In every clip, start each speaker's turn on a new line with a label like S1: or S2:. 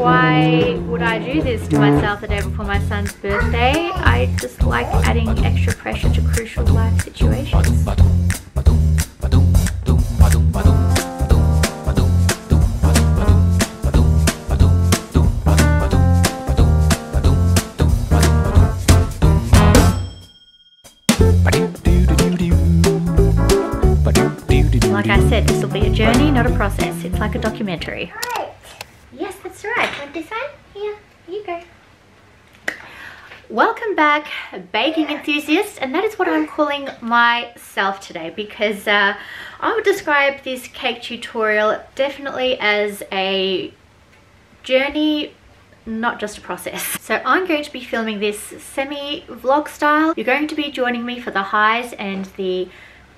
S1: why would I do this to myself the day before my son's birthday? I just like adding extra pressure to crucial life situations. Like I said, this will be a journey, not a process. It's like a documentary.
S2: That's right. Want this one? Here, you go.
S1: Welcome back, baking enthusiasts, and that is what I'm calling myself today because uh, I would describe this cake tutorial definitely as a journey not just a process. So I'm going to be filming this semi-vlog style. You're going to be joining me for the highs and the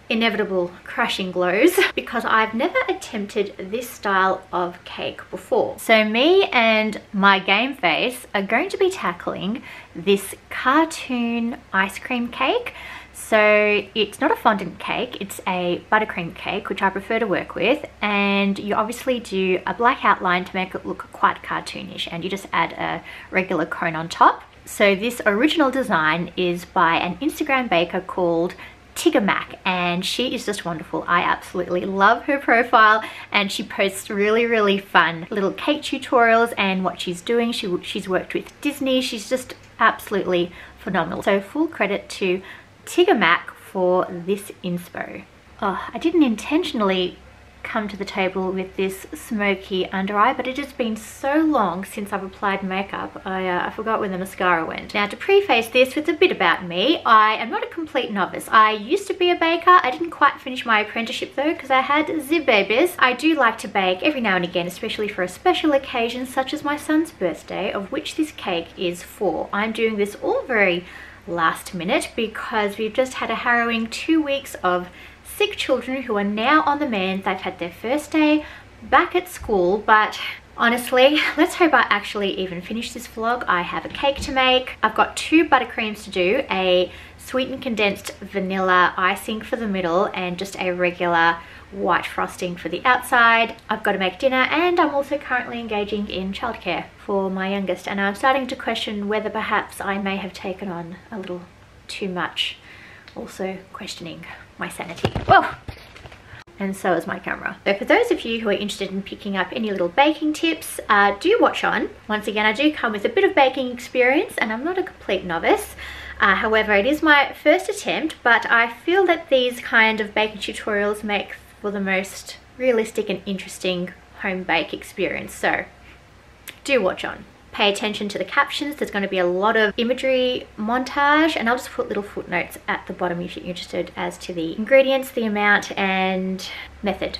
S1: inevitable crashing glows because I've never attempted this style of cake before. So me and my game face are going to be tackling this cartoon ice cream cake. So it's not a fondant cake, it's a buttercream cake, which I prefer to work with. And you obviously do a black outline to make it look quite cartoonish and you just add a regular cone on top. So this original design is by an Instagram baker called Tigga Mac and she is just wonderful. I absolutely love her profile and she posts really, really fun little cake tutorials and what she's doing. She, she's worked with Disney. She's just absolutely phenomenal. So full credit to Tigga Mac for this inspo. Oh, I didn't intentionally come to the table with this smoky under eye but it has been so long since I've applied makeup I, uh, I forgot where the mascara went. Now to preface this with a bit about me I am not a complete novice. I used to be a baker. I didn't quite finish my apprenticeship though because I had zib babies. I do like to bake every now and again especially for a special occasion such as my son's birthday of which this cake is for. I'm doing this all very last minute because we've just had a harrowing two weeks of sick children who are now on the mend. They've had their first day back at school, but honestly, let's hope I actually even finish this vlog. I have a cake to make. I've got two buttercreams to do, a sweetened condensed vanilla icing for the middle and just a regular white frosting for the outside. I've got to make dinner and I'm also currently engaging in childcare for my youngest and I'm starting to question whether perhaps I may have taken on a little too much. Also questioning my sanity. Whoa! And so is my camera. So for those of you who are interested in picking up any little baking tips, uh, do watch on. Once again, I do come with a bit of baking experience and I'm not a complete novice. Uh, however, it is my first attempt, but I feel that these kind of baking tutorials make for the most realistic and interesting home bake experience. So do watch on pay attention to the captions. There's going to be a lot of imagery montage and I'll just put little footnotes at the bottom if you're interested as to the ingredients, the amount and method.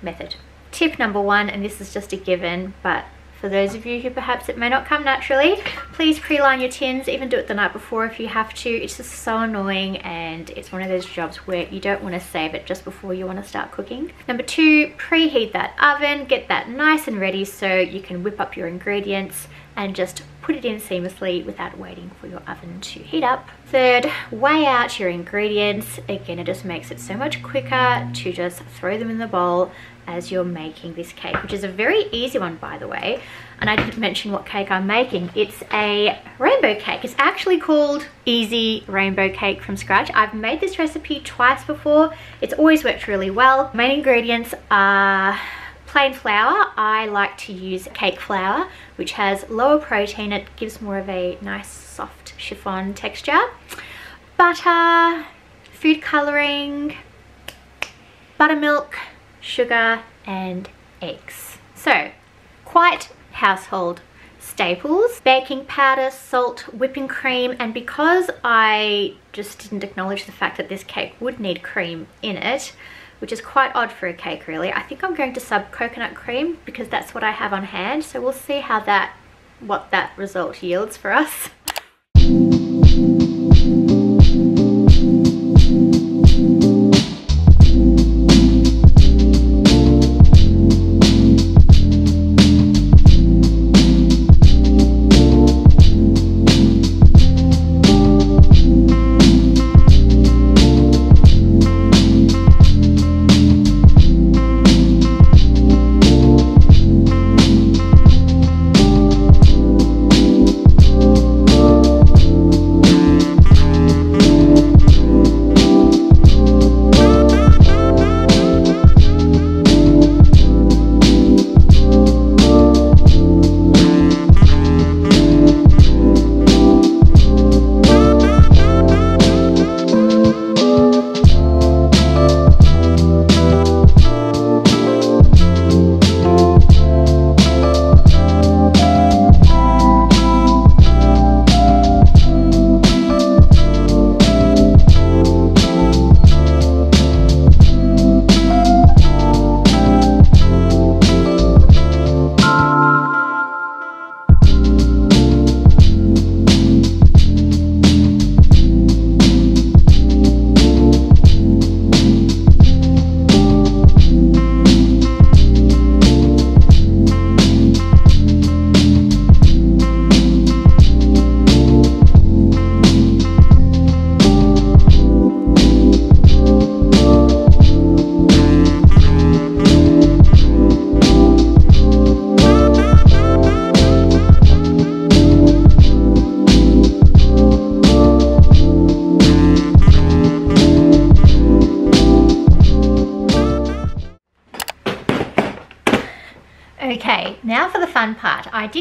S1: Method. Tip number one, and this is just a given, but for those of you who perhaps it may not come naturally, please pre-line your tins, even do it the night before if you have to. It's just so annoying and it's one of those jobs where you don't want to save it just before you want to start cooking. Number two, preheat that oven, get that nice and ready so you can whip up your ingredients and just put it in seamlessly without waiting for your oven to heat up. Third, weigh out your ingredients. Again, it just makes it so much quicker to just throw them in the bowl as you're making this cake, which is a very easy one, by the way. And I didn't mention what cake I'm making. It's a rainbow cake. It's actually called Easy Rainbow Cake from scratch. I've made this recipe twice before. It's always worked really well. Main ingredients are plain flour. I like to use cake flour, which has lower protein. It gives more of a nice soft chiffon texture. Butter, food coloring, buttermilk, sugar and eggs. So quite household staples, baking powder, salt, whipping cream, and because I just didn't acknowledge the fact that this cake would need cream in it, which is quite odd for a cake really, I think I'm going to sub coconut cream because that's what I have on hand. So we'll see how that, what that result yields for us.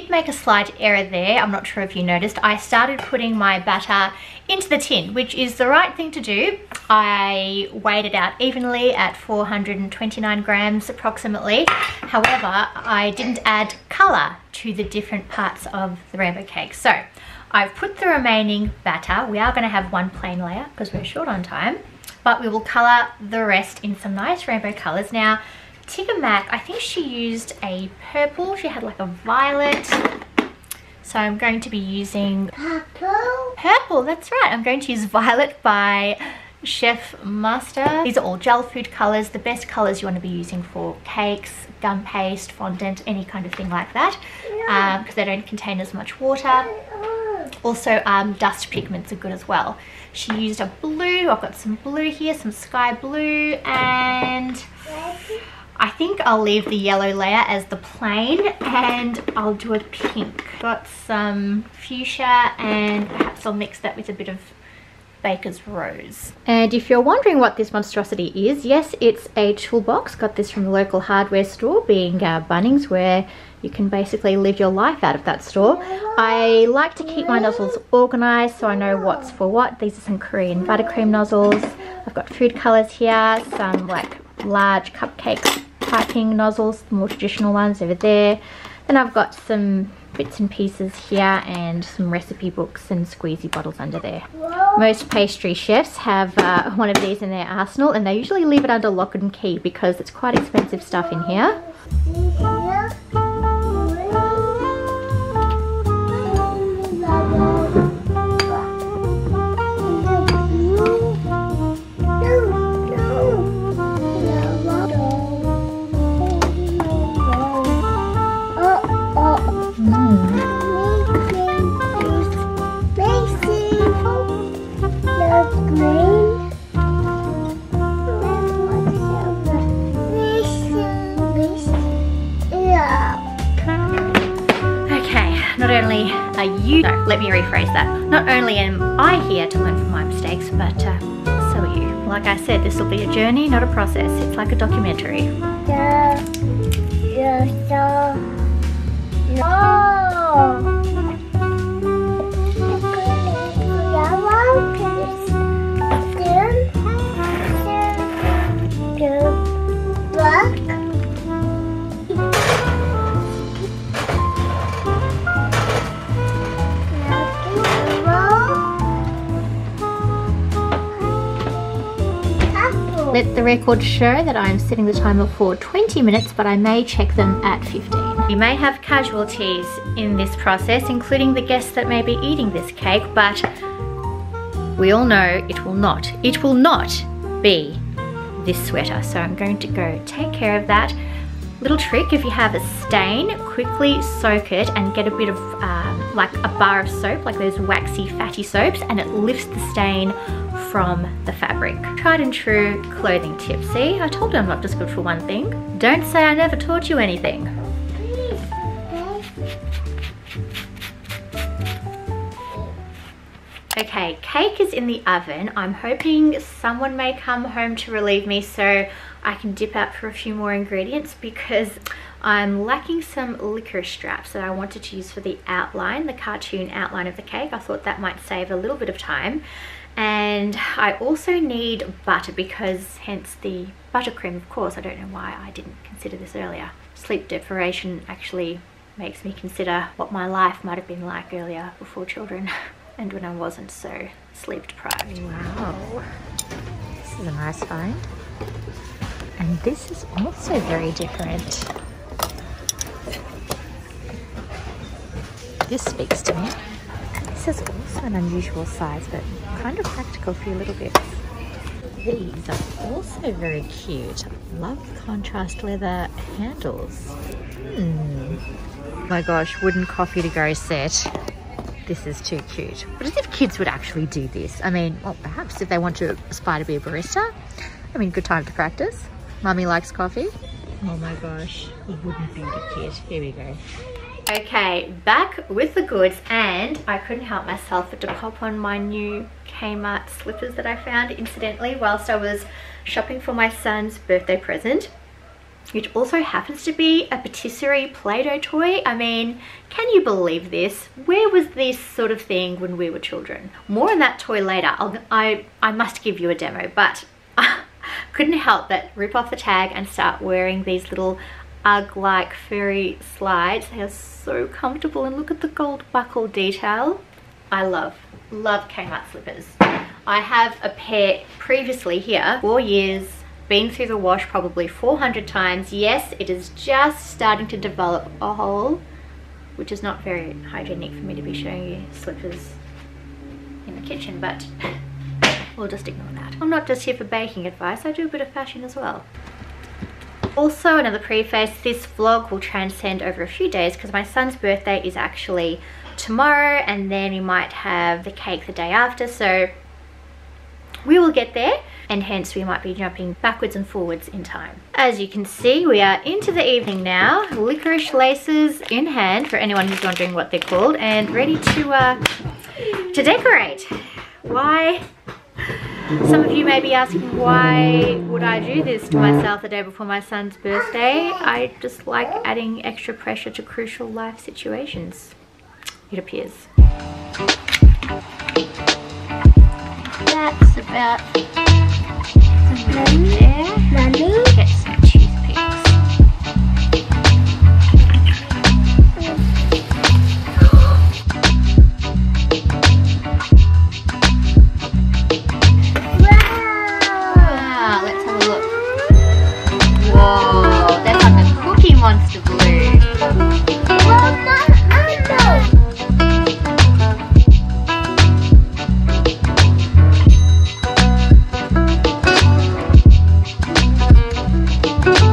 S1: did make a slight error there. I'm not sure if you noticed. I started putting my batter into the tin, which is the right thing to do. I weighed it out evenly at 429 grams approximately. However, I didn't add colour to the different parts of the rainbow cake. So I've put the remaining batter. We are going to have one plain layer because we're short on time. But we will colour the rest in some nice rainbow colours. Now, Tigga Mac, I think she used a purple. She had like a violet. So I'm going to be using
S2: Purple.
S1: purple. That's right. I'm going to use violet by Chefmaster. These are all gel food colors, the best colors you want to be using for cakes, gum paste, fondant, any kind of thing like that, because um, they don't contain as much water. Also, um, dust pigments are good as well. She used a blue. I've got some blue here, some sky blue, and I think I'll leave the yellow layer as the plain and I'll do a pink. Got some fuchsia and perhaps I'll mix that with a bit of Baker's Rose. And if you're wondering what this monstrosity is, yes, it's a toolbox. Got this from the local hardware store, being uh, Bunnings, where you can basically live your life out of that store. I like to keep my nozzles organised so I know what's for what. These are some Korean buttercream nozzles. I've got food colours here, some like large cupcakes piping nozzles, the more traditional ones over there. Then I've got some bits and pieces here and some recipe books and squeezy bottles under there. Most pastry chefs have uh, one of these in their arsenal and they usually leave it under lock and key because it's quite expensive stuff in here. Let me rephrase that. Not only am I here to learn from my mistakes, but uh, so are you. Like I said, this will be a journey, not a process. It's like a documentary.
S2: The, the
S1: record show that I'm setting the timer for 20 minutes, but I may check them at 15. You may have casualties in this process, including the guests that may be eating this cake, but we all know it will not. It will not be this sweater. So I'm going to go take care of that. Little trick, if you have a stain, quickly soak it and get a bit of um, like a bar of soap, like those waxy fatty soaps, and it lifts the stain from the fabric. Tried and true clothing tip. See, I told you I'm not just good for one thing. Don't say I never taught you anything. Okay, cake is in the oven. I'm hoping someone may come home to relieve me so I can dip out for a few more ingredients because I'm lacking some licorice straps that I wanted to use for the outline, the cartoon outline of the cake. I thought that might save a little bit of time and I also need butter because hence the buttercream of course. I don't know why I didn't consider this earlier. Sleep deprivation actually makes me consider what my life might have been like earlier before children and when I wasn't so sleep deprived. Wow. This is a nice find. And this is also very different. This speaks to me this is also an unusual size, but kind of practical for your little bits. These are also very cute. Love the contrast leather handles. Hmm. My gosh, wooden coffee to go set. This is too cute. But as if kids would actually do this. I mean, well, perhaps if they want to aspire to be a barista. I mean, good time to practice. Mummy likes coffee. Oh my gosh, wooden beauty kit. Here we go. Okay, back with the goods and I couldn't help myself but to pop on my new Kmart slippers that I found incidentally whilst I was shopping for my son's birthday present. which also happens to be a patisserie Play-Doh toy. I mean, can you believe this? Where was this sort of thing when we were children? More on that toy later. I'll, I, I must give you a demo, but I couldn't help but rip off the tag and start wearing these little UGG-like furry slides. They are so comfortable and look at the gold buckle detail. I love, love Kmart slippers. I have a pair previously here, four years, been through the wash probably 400 times. Yes, it is just starting to develop a hole, which is not very hygienic for me to be showing you slippers in the kitchen, but we'll just ignore that. I'm not just here for baking advice, I do a bit of fashion as well. Also, another preface, this vlog will transcend over a few days because my son's birthday is actually tomorrow and then we might have the cake the day after, so we will get there and hence we might be jumping backwards and forwards in time. As you can see, we are into the evening now, licorice laces in hand for anyone who's wondering what they're called and ready to, uh, to decorate. Why? Some of you may be asking why would I do this to myself the day before my son's birthday? I just like adding extra pressure to crucial life situations, it appears that's about there. Like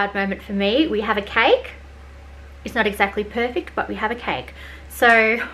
S1: proud moment for me. We have a cake. It's not exactly perfect, but we have a cake. So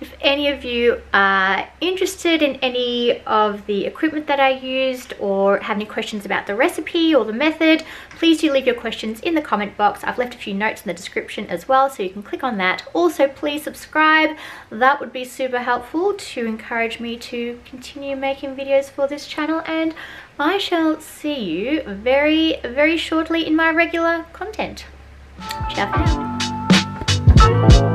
S1: if any of you are interested in any of the equipment that I used or have any questions about the recipe or the method, please do leave your questions in the comment box. I've left a few notes in the description as well, so you can click on that. Also, please subscribe. That would be super helpful to encourage me to continue making videos for this channel and I shall see you very, very shortly in my regular content. Ciao for now.